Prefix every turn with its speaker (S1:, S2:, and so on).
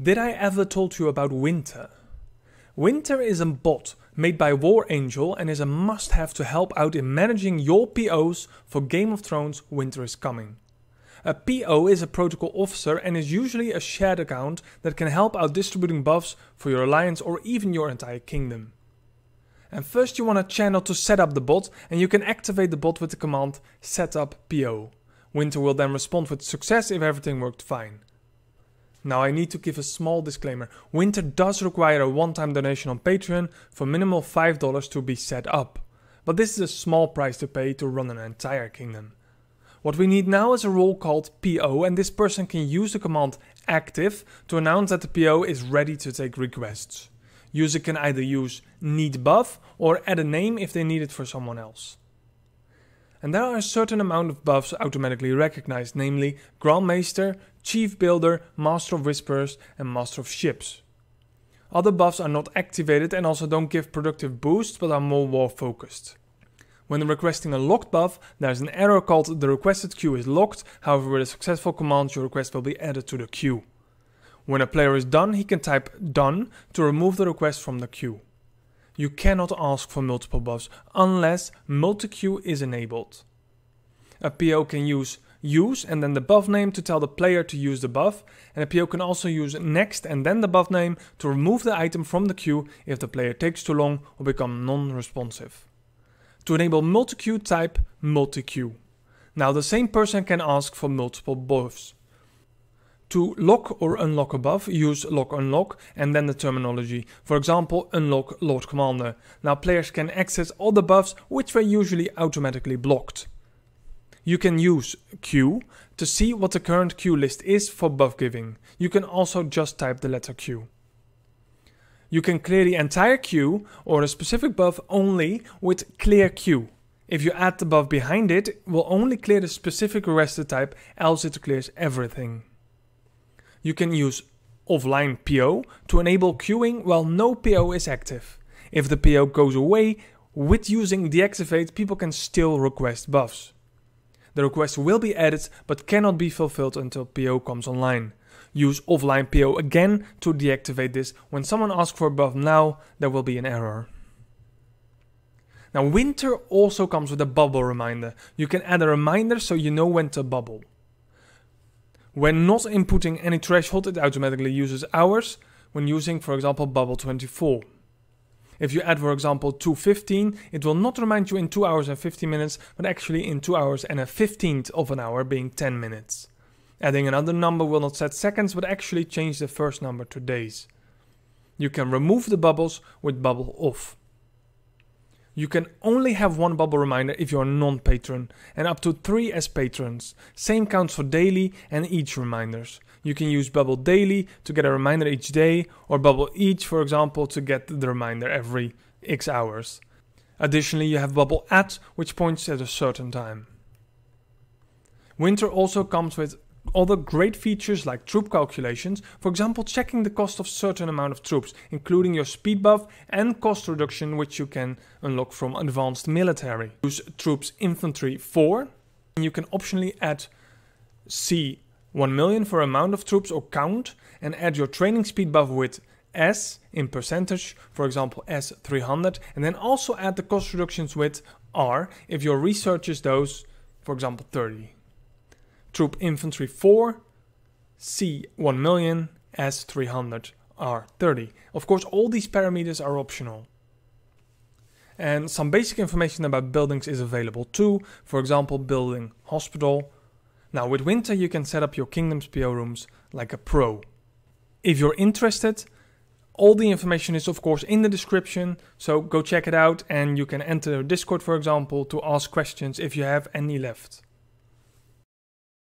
S1: Did I ever told you about Winter? Winter is a bot made by War Angel and is a must have to help out in managing your POs for Game of Thrones Winter is Coming. A PO is a protocol officer and is usually a shared account that can help out distributing buffs for your alliance or even your entire kingdom. And first you want a channel to set up the bot and you can activate the bot with the command setup PO. Winter will then respond with success if everything worked fine. Now I need to give a small disclaimer. Winter does require a one-time donation on Patreon for minimal $5 to be set up. But this is a small price to pay to run an entire kingdom. What we need now is a role called PO and this person can use the command active to announce that the PO is ready to take requests. User can either use need buff or add a name if they need it for someone else. And there are a certain amount of buffs automatically recognized, namely Grand Maester, Chief Builder, Master of Whispers, and Master of Ships. Other buffs are not activated and also don't give productive boosts but are more war focused. When requesting a locked buff, there's an error called the requested queue is locked, however with a successful command your request will be added to the queue. When a player is done, he can type done to remove the request from the queue. You cannot ask for multiple buffs unless multi-queue is enabled. A PO can use use and then the buff name to tell the player to use the buff, and a PO can also use next and then the buff name to remove the item from the queue if the player takes too long or become non-responsive. To enable multi-queue, type multi-queue. Now the same person can ask for multiple buffs. To lock or unlock a buff, use lock unlock and then the terminology. For example, unlock Lord Commander. Now players can access all the buffs which were usually automatically blocked. You can use Q to see what the current queue list is for buff giving. You can also just type the letter Q. You can clear the entire queue or a specific buff only with clear queue. If you add the buff behind it, it will only clear the specific requested type, else it clears everything. You can use offline PO to enable queuing while no PO is active. If the PO goes away, with using deactivate, people can still request buffs. The request will be added but cannot be fulfilled until PO comes online. Use offline PO again to deactivate this. When someone asks for a buff now, there will be an error. Now winter also comes with a bubble reminder. You can add a reminder so you know when to bubble. When not inputting any threshold, it automatically uses hours when using, for example, bubble 24. If you add, for example, 215, it will not remind you in 2 hours and 15 minutes, but actually in 2 hours and a 15th of an hour, being 10 minutes. Adding another number will not set seconds, but actually change the first number to days. You can remove the bubbles with bubble off. You can only have one bubble reminder if you are non-patron, and up to 3 as patrons. Same counts for daily and each reminders. You can use Bubble Daily to get a reminder each day, or Bubble Each, for example, to get the reminder every X hours. Additionally, you have Bubble At, which points at a certain time. Winter also comes with other great features like troop calculations, for example checking the cost of certain amount of troops, including your speed buff and cost reduction which you can unlock from advanced military. Use troops infantry 4 and you can optionally add C 1 million for amount of troops or count and add your training speed buff with S in percentage, for example S 300, and then also add the cost reductions with R if your research is those, for example 30. Troop infantry 4, C 1 million, S 300, R 30. Of course, all these parameters are optional. And some basic information about buildings is available too, for example, building hospital, now with Winter you can set up your Kingdom's PO rooms like a pro. If you're interested, all the information is of course in the description, so go check it out and you can enter Discord for example to ask questions if you have any left.